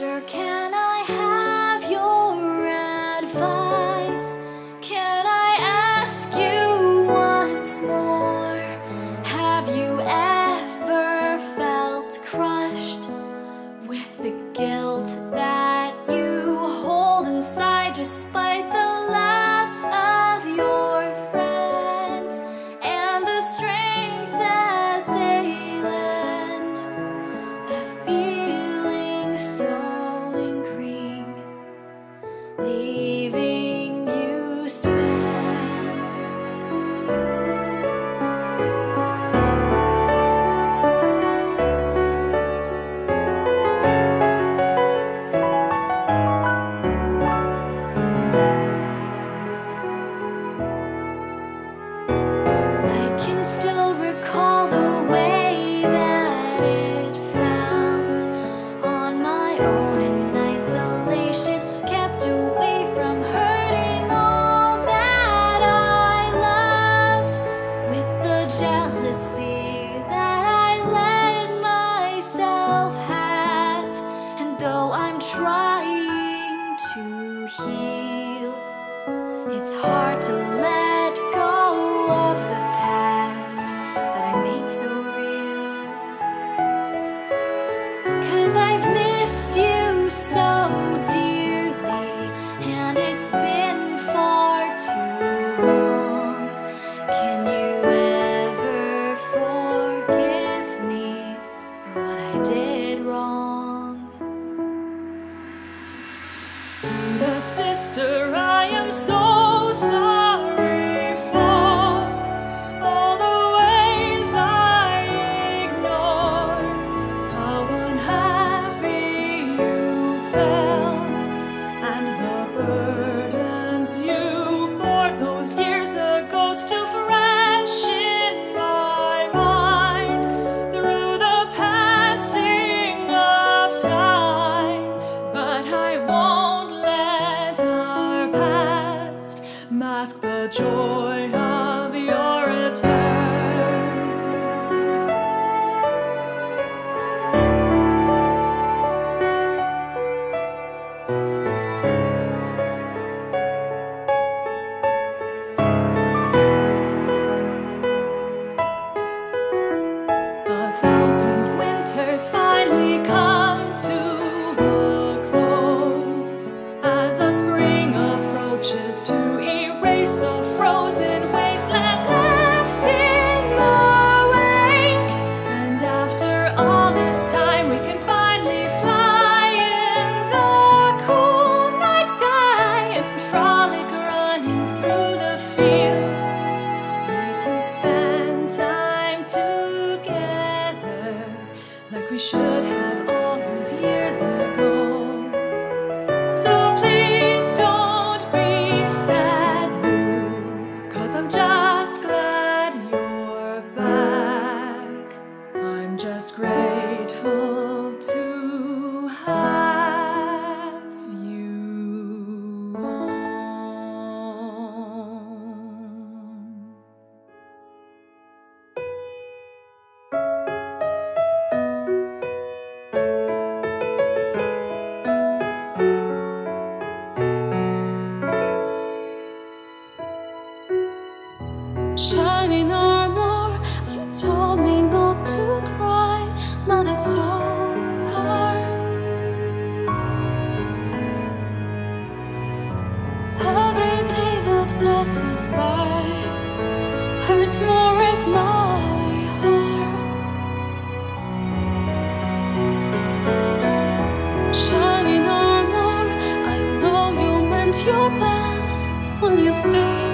Mr. Can heal. It's hard. your best when you stay.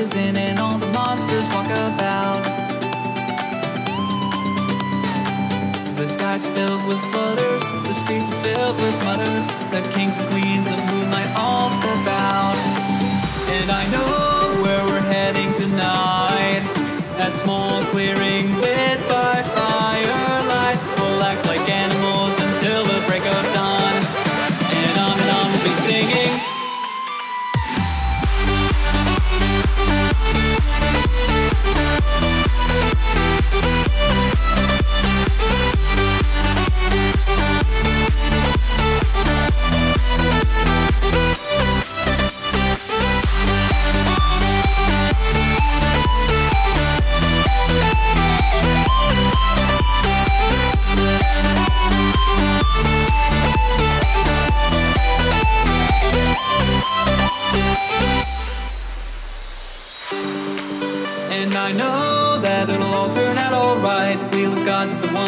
In, and all the monsters walk about. The skies filled with flutters, the streets are filled with mutters. The kings and queens of moonlight all step out. And I know where we're heading tonight. That small clearing lit by firelight.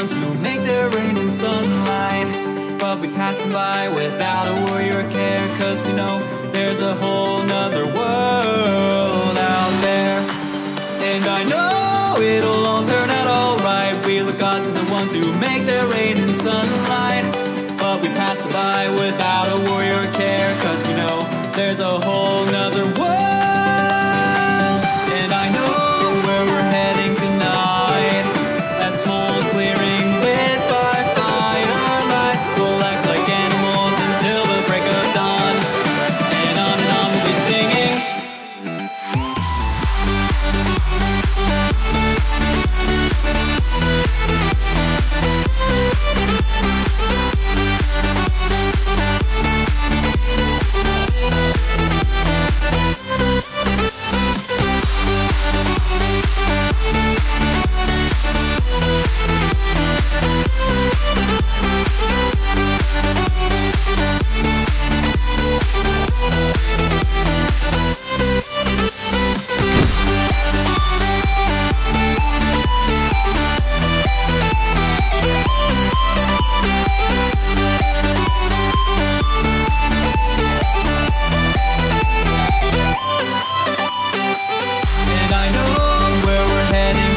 Ones who make their rain in sunlight. But we pass them by without a worry or care, cause we know there's a whole nother world out there. And I know it'll all turn out alright. Wheel of God's are the ones who make their rain in sunlight. But we pass them by without a worry or care, cause we know there's a whole nother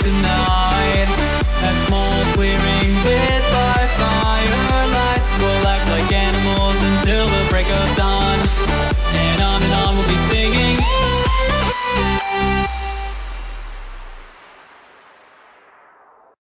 tonight.